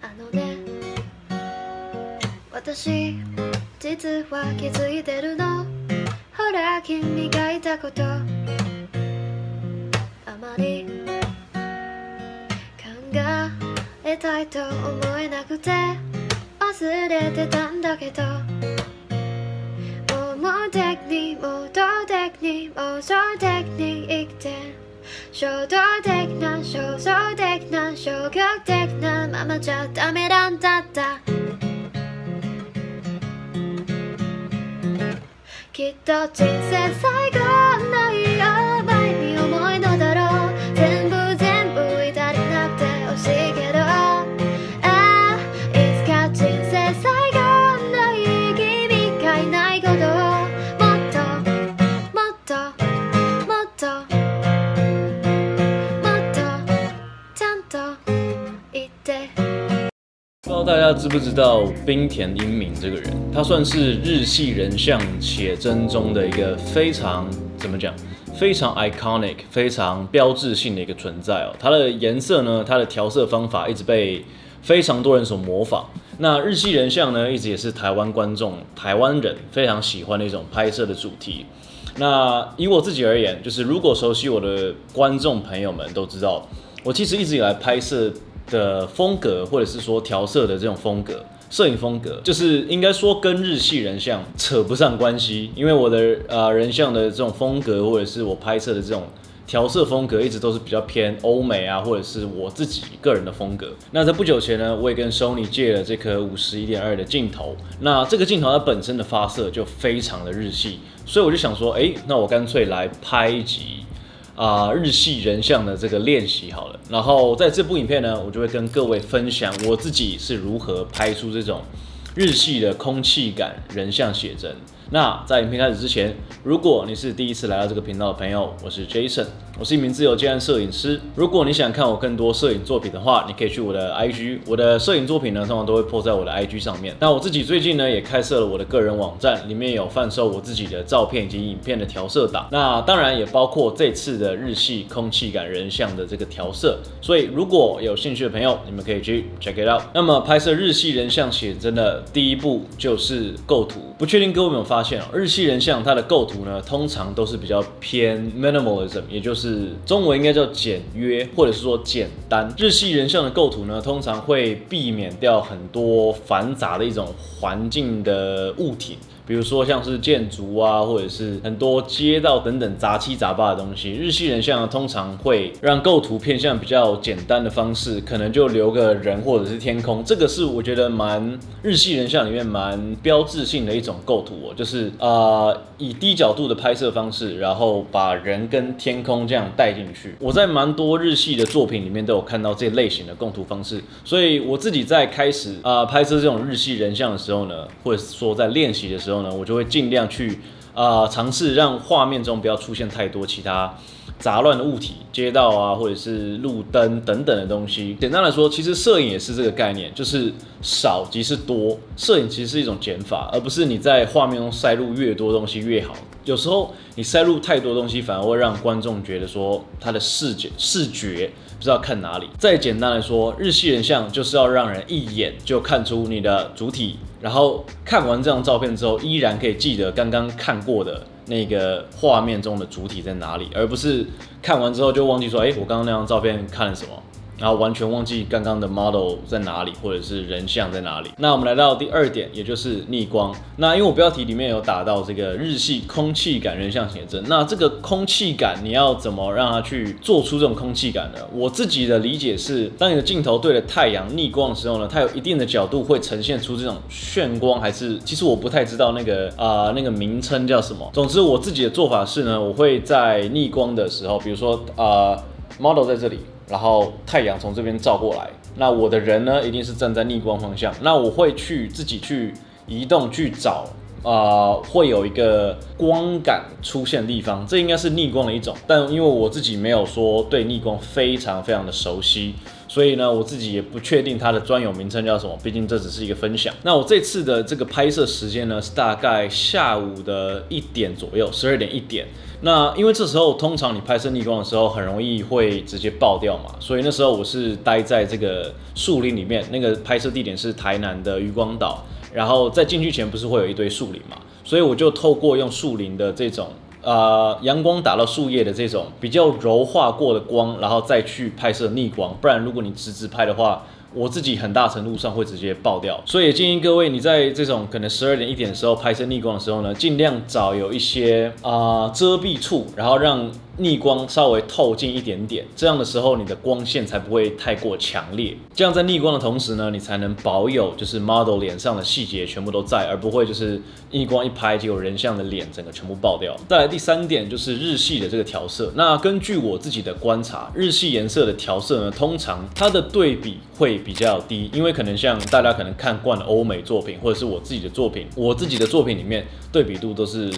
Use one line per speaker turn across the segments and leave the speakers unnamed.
あのね私実は気づいてるの。ほら君がいたこと。あまり考えたいと思えなくて忘れてたんだけど。も的にも動的に妄想的に生きて衝動的な焦燥ままじゃダメなんだった。きっと人生最後ない甘
大家知不知道冰田英明这个人？他算是日系人像写真中的一个非常怎么讲，非常 iconic、非常标志性的一个存在哦。它的颜色呢，它的调色方法一直被非常多人所模仿。那日系人像呢，一直也是台湾观众、台湾人非常喜欢的一种拍摄的主题。那以我自己而言，就是如果熟悉我的观众朋友们都知道，我其实一直以来拍摄的风格，或者是说调色的这种风格，摄影风格，就是应该说跟日系人像扯不上关系，因为我的呃人像的这种风格，或者是我拍摄的这种调色风格，一直都是比较偏欧美啊，或者是我自己个人的风格。那在不久前呢，我也跟 Sony 借了这颗五十一点二的镜头，那这个镜头它本身的发色就非常的日系，所以我就想说，哎，那我干脆来拍一集。啊、日系人像的这个练习好了，然后在这部影片呢，我就会跟各位分享我自己是如何拍出这种日系的空气感人像写真。那在影片开始之前，如果你是第一次来到这个频道的朋友，我是 Jason，我是一名自由接案摄影师。如果你想看我更多摄影作品的话，你可以去我的 IG，我的摄影作品呢通常都会 po 在我的 IG 上面。那我自己最近呢也开设了我的个人网站，里面有贩售我自己的照片以及影片的调色档。那当然也包括这次的日系空气感人像的这个调色。所以如果有兴趣的朋友，你们可以去 check it out。那么拍摄日系人像写真的第一步就是构图。不确定各位有没有发现哦，日系人像它的构图呢，通常都是比较偏 minimalism，也就是中文应该叫简约，或者是说简单。日系人像的构图呢，通常会避免掉很多繁杂的一种环境的物体。比如说像是建筑啊，或者是很多街道等等杂七杂八的东西，日系人像通常会让构图偏向比较简单的方式，可能就留个人或者是天空，这个是我觉得蛮日系人像里面蛮标志性的一种构图哦，就是呃以低角度的拍摄方式，然后把人跟天空这样带进去。我在蛮多日系的作品里面都有看到这类型的构图方式，所以我自己在开始啊、拍摄这种日系人像的时候呢，或者说在练习的时候呢，我就会尽量去啊、尝试让画面中不要出现太多其他杂乱的物体、街道啊，或者是路灯等等的东西。简单来说，其实摄影也是这个概念，就是少即是多。摄影其实是一种减法，而不是你在画面中塞入越多东西越好。有时候你塞入太多东西，反而会让观众觉得说他的视觉视觉不知道看哪里。再简单来说，日系人像就是要让人一眼就看出你的主体，然后看完这张照片之后，依然可以记得刚刚看过的那个画面中的主体在哪里，而不是看完之后就忘记说，哎、我刚刚那张照片看了什么。然后完全忘记刚刚的 model 在哪里，或者是人像在哪里。那我们来到第二点，也就是逆光。那因为我标题里面有打到这个日系空气感人像写真，那这个空气感你要怎么让它去做出这种空气感呢？我自己的理解是，当你的镜头对着太阳逆光的时候呢，它有一定的角度会呈现出这种炫光，还是其实我不太知道那个啊、那个名称叫什么。总之我自己的做法是呢，我会在逆光的时候，比如说啊、model 在这里。然后太阳从这边照过来，那我的人呢一定是站在逆光方向，那我会去自己去移动去找。啊、会有一个光感出现的地方，这应该是逆光的一种，但因为我自己没有说对逆光非常非常的熟悉，所以呢，我自己也不确定它的专有名称叫什么，毕竟这只是一个分享。那我这次的这个拍摄时间呢，是大概下午的一点左右，十二点一点。那因为这时候通常你拍摄逆光的时候，很容易会直接爆掉嘛，所以那时候我是待在这个树林里面，那个拍摄地点是台南的渔光岛，然后在进去前不是会有一堆树林嘛，所以我就透过用树林的这种呃阳光打到树叶的这种比较柔化过的光，然后再去拍摄逆光，不然如果你直直拍的话。我自己很大程度上会直接爆掉，所以建议各位，你在这种可能十二点一点的时候拍摄逆光的时候呢，尽量找有一些啊遮蔽处，然后让。逆光稍微透进一点点，这样的时候你的光线才不会太过强烈。这样在逆光的同时呢，你才能保有就是 model 脸上的细节全部都在，而不会就是逆光一拍就有人像的脸整个全部爆掉。再来第三点就是日系的这个调色。那根据我自己的观察，日系颜色的调色呢，通常它的对比会比较低，因为可能像大家可能看惯了欧美作品，或者是我自己的作品，我自己的作品里面对比度都是。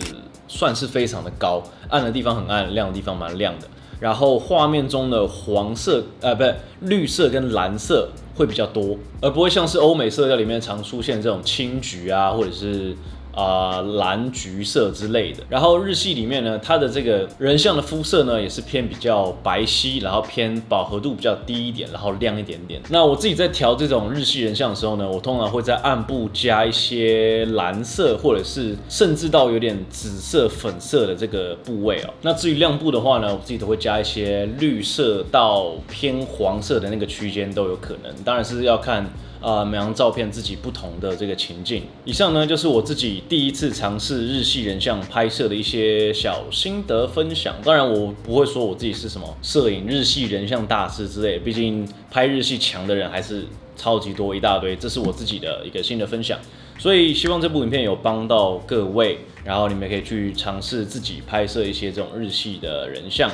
算是非常的高，暗的地方很暗，亮的地方蛮亮的。然后画面中的黄色，呃，不是绿色跟蓝色会比较多，而不会像是欧美色调里面常出现这种青橘啊，或者是。啊，蓝橘色之类的。然后日系里面呢，它的这个人像的肤色呢，也是偏比较白皙，然后偏饱和度比较低一点，然后亮一点点。那我自己在调这种日系人像的时候呢，我通常会在暗部加一些蓝色，或者是甚至到有点紫色、粉色的这个部位哦。那至于亮部的话呢，我自己都会加一些绿色到偏黄色的那个区间都有可能。当然是要看。啊，每张照片自己不同的这个情境。以上呢就是我自己第一次尝试日系人像拍摄的一些小心得分享。当然，我不会说我自己是什么摄影日系人像大师之类，毕竟拍日系强的人还是超级多一大堆。这是我自己的一个新的分享，所以希望这部影片有帮到各位，然后你们可以去尝试自己拍摄一些这种日系的人像。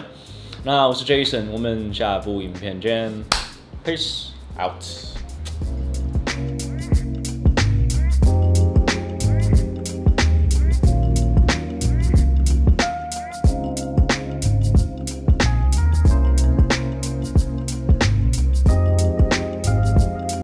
那我是 Jason，我们下部影片见，Peace out。